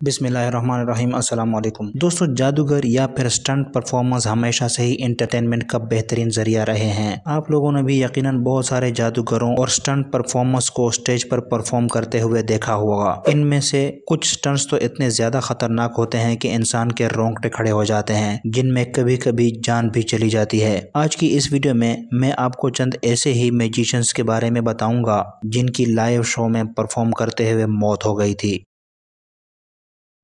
अस्सलाम वालेकुम दोस्तों, जादूगर या फिर स्टंट परफॉर्मर्स हमेशा से ही एंटरटेनमेंट का बेहतरीन ज़रिया रहे हैं। आप लोगों ने भी यकीनन बहुत सारे जादूगरों और स्टंट परफॉर्मर्स को स्टेज पर परफॉर्म करते हुए देखा होगा। इनमें से कुछ स्टंट्स तो इतने ज़्यादा खतरनाक होते हैं कि इंसान के रोंगटे खड़े हो जाते हैं, जिनमें कभी कभी जान भी चली जाती है। आज की इस वीडियो में मैं आपको चंद ऐसे ही म्यूजिशियंस के बारे में बताऊँगा, जिनकी लाइव शो में परफॉर्म करते हुए मौत हो गई थी।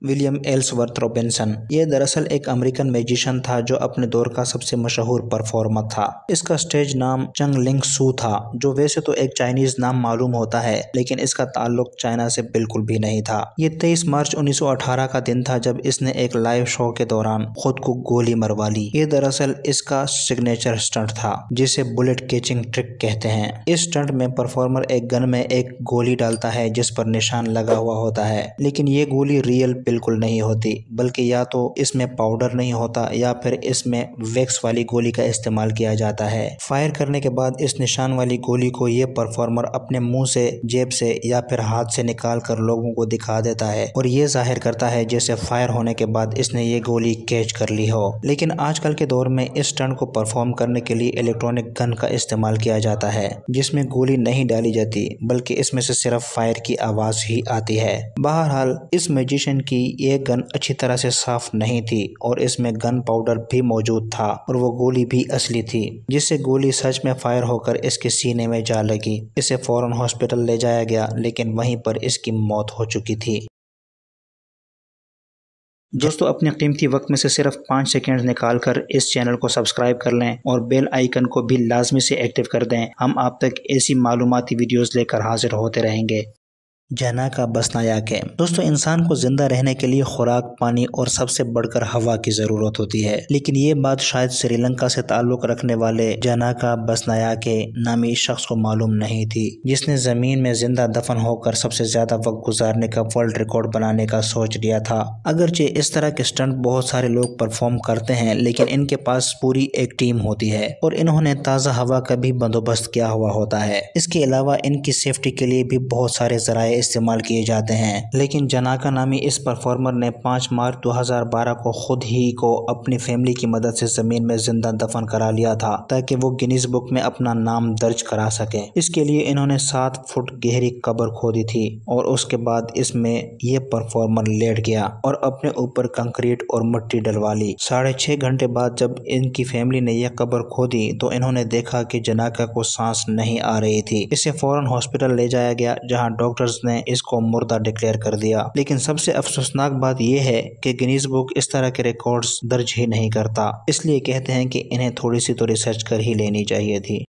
William Ellsworth Robinson. ये दरअसल एक अमेरिकन म्यूजिशियन था जो अपने दौर का सबसे मशहूर परफॉर्मर था। इसका स्टेज नाम चंग लिंग सू था, जो वैसे तो एक चाइनीज़ नाम मालूम होता है, लेकिन इसका ताल्लुक चाइना से बिल्कुल भी नहीं था। ये 23 मार्च 1918 का दिन था जब इसने एक लाइव शो के दौरान खुद को गोली मरवा ली। ये दरअसल इसका सिग्नेचर स्टंट था, जिसे बुलेट कैचिंग ट्रिक कहते हैं। इस स्टंट में परफॉर्मर एक गन में एक गोली डालता है, जिस पर निशान लगा हुआ होता है, लेकिन ये गोली रियल बिल्कुल नहीं होती, बल्कि या तो इसमें पाउडर नहीं होता या फिर इसमें वैक्स वाली गोली का इस्तेमाल किया जाता है। फायर करने के बाद इस निशान वाली गोली को ये परफॉर्मर अपने मुँह से, जेब से या फिर हाथ से निकाल कर लोगों को दिखा देता है और ये ज़ाहिर करता है जैसे फायर होने के बाद इसने ये गोली कैच कर ली हो। लेकिन आजकल के दौर में इस स्टंट को परफॉर्म करने के लिए इलेक्ट्रॉनिक गन का इस्तेमाल किया जाता है, जिसमें गोली नहीं डाली जाती, बल्कि इसमें से सिर्फ़ फायर की आवाज़ ही आती है। बहरहाल, इस म्यूजिशियन की ये गन अच्छी तरह से साफ़ नहीं थी और इसमें गन पाउडर भी मौजूद था और वो गोली भी असली थी, जिससे गोली सच में फायर होकर इसके सीने में जा लगी। इसे फ़ौरन हॉस्पिटल ले जाया गया, लेकिन वहीं पर इसकी मौत हो चुकी थी। दोस्तों, अपने कीमती वक्त में से सिर्फ़ पाँच सेकेंड निकाल कर इस चैनल को सब्सक्राइब कर लें और बेल आइकन को भी लाजमी से एक्टिव कर दें। हम आप तक ऐसी मालूमती वीडियोस लेकर हाजिर होते रहेंगे। जना का बसनाया के दोस्तों, इंसान को ज़िंदा रहने के लिए खुराक, पानी और सबसे बढ़कर हवा की ज़रूरत होती है। लेकिन ये बात शायद श्रीलंका से ताल्लुक रखने वाले जना का बसनाया के नामी शख्स को मालूम नहीं थी, जिसने ज़मीन में ज़िंदा दफन होकर सबसे ज़्यादा वक्त गुजारने का वर्ल्ड रिकॉर्ड बनाने का सोच लिया था। अगरचे इस तरह के स्टंट बहुत सारे लोग परफॉर्म करते हैं, लेकिन इनके पास पूरी एक टीम होती है और इन्होंने ताज़ा हवा का भी बंदोबस्त किया हुआ होता है। इसके अलावा इनकी सेफ्टी के लिए भी बहुत सारे जराये इस्तेमाल किए जाते हैं। लेकिन जनाका नामी इस परफॉर्मर ने 5 मार्च 2012 को खुद ही को अपनी फैमिली की मदद से ज़मीन में ज़िंदा दफन करा लिया था, ताकि वो गिनीज बुक में अपना नाम दर्ज करा सके। इसके लिए इन्होंने सात फुट गहरी कबर खोदी थी और उसके बाद इसमें ये परफॉर्मर लेट गया और अपने ऊपर कंक्रीट और मिट्टी डलवा ली। साढ़े छह घंटे बाद जब इनकी फैमिली ने यह कबर खोदी तो इन्होंने देखा कि जनाका को सांस नहीं आ रही थी। इसे फ़ौरन हॉस्पिटल ले जाया गया, जहाँ डॉक्टर्स ने ने इसको मुर्दा डिक्लेयर कर दिया। लेकिन सबसे अफसोसनाक बात यह है कि गिनीज बुक इस तरह के रिकॉर्ड्स दर्ज ही नहीं करता। इसलिए कहते हैं कि इन्हें थोड़ी सी तो रिसर्च कर ही लेनी चाहिए थी।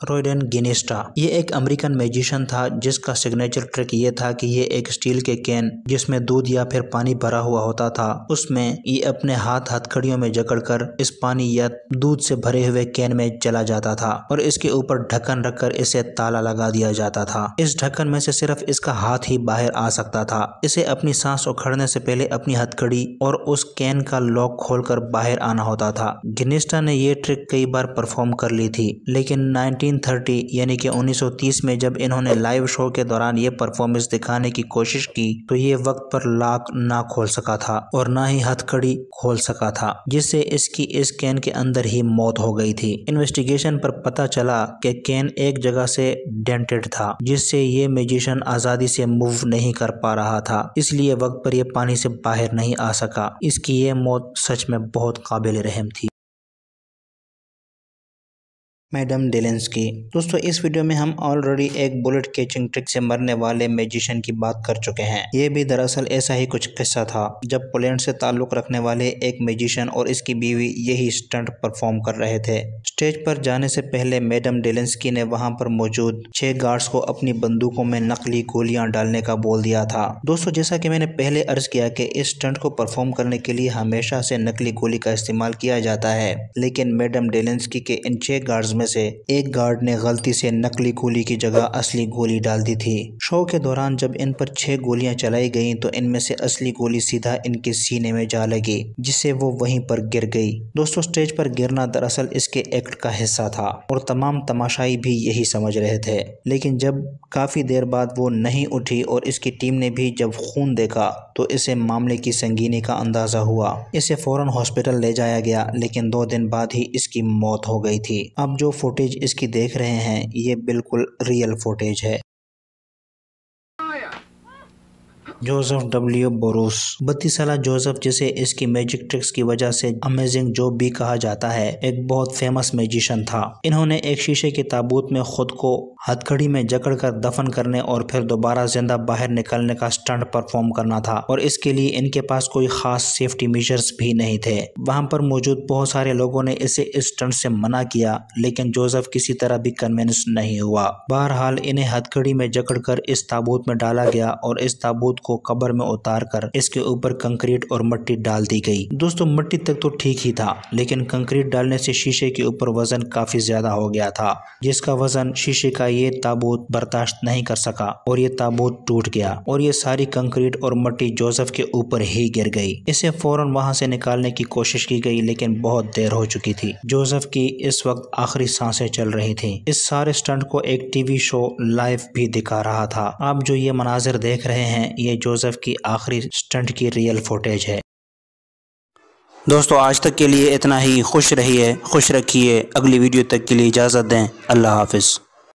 रोयडन गिनेस्टा। ये एक अमेरिकन मैजिशियन था, जिसका सिग्नेचर ट्रिक ये था कि ये एक स्टील के कैन, जिसमें दूध या फिर पानी भरा हुआ होता था, उसमें ये अपने हाथ हथकड़ियों में जकड़कर इस पानी या दूध से भरे हुए कैन में चला जाता था और इसके ऊपर ढक्कन रखकर इसे ताला लगा दिया जाता था। इस ढक्कन में से सिर्फ़ इसका हाथ ही बाहर आ सकता था। इसे अपनी सांस उखड़ने से पहले अपनी हथकड़ी और उस कैन का लॉक खोलकर बाहर आना होता था। गिनेस्टा ने ये ट्रिक कई बार परफॉर्म कर ली थी, लेकिन 1930 यानी कि 1930 में जब इन्होंने लाइव शो के दौरान ये परफॉर्मेंस दिखाने की कोशिश की तो ये वक्त पर लाक ना खोल सका था और ना ही हथकड़ी खोल सका था, जिससे इसकी इस कैन के अंदर ही मौत हो गई थी। इन्वेस्टिगेशन पर पता चला कि कैन एक जगह से डेंटेड था, जिससे ये म्यूजिशियन आज़ादी से मूव नहीं कर पा रहा था, इसलिए वक्त पर यह पानी से बाहर नहीं आ सका। इसकी ये मौत सच में बहुत काबिल रहम थी। Madam Delensky. दोस्तों, इस वीडियो में हम ऑलरेडी एक बुलेट कैचिंग ट्रिक से मरने वाले मैजिशियन की बात कर चुके हैं। ये भी दरअसल ऐसा ही कुछ किस्सा था, जब पोलैंड से ताल्लुक रखने वाले एक मैजिशियन और इसकी बीवी यही स्टंट परफॉर्म कर रहे थे। स्टेज पर जाने से पहले मैडम डेलेंसकी ने वहाँ पर मौजूद छह गार्ड्स को अपनी बंदूकों में नकली गोलियाँ डालने का बोल दिया था। दोस्तों, जैसा कि मैंने पहले अर्ज़ किया कि इस स्टंट को परफॉर्म करने के लिए हमेशा से नकली गोली का इस्तेमाल किया जाता है, लेकिन मैडम डेलेंसकी के इन छह गार्ड्स में में से एक गार्ड ने गलती से नकली गोली की जगह असली गोली डाल दी थी। शो के दौरान जब इन पर छह गोलियाँ चलाई गईं तो इनमें से असली गोली सीधा इनके सीने में जा लगी, जिससे वो वहीं पर गिर गई। दोस्तों, स्टेज पर गिरना दरअसल इसके एक्ट का हिस्सा था, और तमाम तमाशाई भी यही समझ रहे थे। लेकिन जब काफ़ी देर बाद वो नहीं उठी और इसकी टीम ने भी जब खून देखा तो इसे मामले की संगीनी का अंदाज़ा हुआ। इसे फ़ौरन हॉस्पिटल ले जाया गया, लेकिन दो दिन बाद ही इसकी मौत हो गई थी। अब जो फुटेज इसकी देख रहे हैं ये बिल्कुल रियल फुटेज है। Joseph W Burrus. बत्तीस साल जोसेफ, जिसे इसकी मैजिक ट्रिक्स की वजह से अमेजिंग जॉब भी कहा जाता है, एक बहुत फ़ेमस मैजिशियन था। इन्होंने एक शीशे के ताबूत में खुद को हथकड़ी में जकड़कर दफन करने और फिर दोबारा ज़िंदा बाहर निकलने का स्टंट परफॉर्म करना था और इसके लिए इनके पास कोई खास सेफ्टी मेजर्स भी नहीं थे। वहाँ पर मौजूद बहुत सारे लोगों ने इसे इस स्टंट से मना किया, लेकिन जोसेफ किसी तरह भी कन्विंस नहीं हुआ। बहरहाल, इन्हें हथकड़ी में जकड़कर इस ताबूत में डाला गया और इस ताबूत को कब्र में उतार कर इसके ऊपर कंक्रीट और मट्टी डाल दी गई। दोस्तों, मिट्टी तक तो ठीक ही था, लेकिन कंक्रीट डालने से शीशे के ऊपर वज़न काफ़ी ज़्यादा हो गया था, जिसका वज़न शीशे का ये ताबूत बर्दाश्त नहीं कर सका और ये ताबूत टूट गया और ये सारी कंक्रीट और मट्टी जोसेफ के ऊपर ही गिर गई। इसे फ़ौरन वहाँ से निकालने की कोशिश की गई, लेकिन बहुत देर हो चुकी थी। जोसेफ की इस वक्त आखिरी साँसें चल रही थी। इस सारे स्टंट को एक टीवी शो लाइव भी दिखा रहा था। आप जो ये मनाजिर देख रहे हैं ये जोसेफ की आखिरी स्टंट की रियल फुटेज है। दोस्तों, आज तक के लिए इतना ही। खुश रहिए, खुश रखिए। अगली वीडियो तक के लिए इजाज़त दें। अल्लाह हाफिज़।